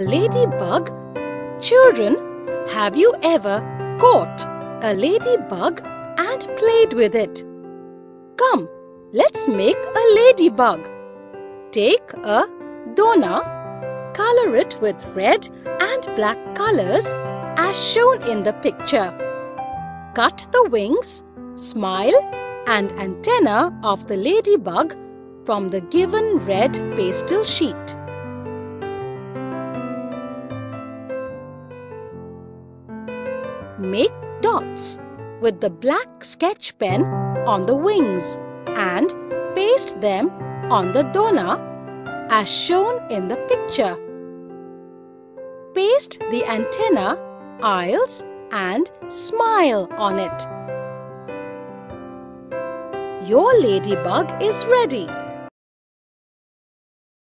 Ladybug? Children, have you ever caught a ladybug and played with it? Come, let's make a ladybug. Take a dona, color it with red and black colors as shown in the picture. Cut the wings, smile and antenna of the ladybug from the given red pastel sheet. Make dots with the black sketch pen on the wings and paste them on the dona as shown in the picture. Paste the antenna, eyes and smile on it. Your ladybug is ready.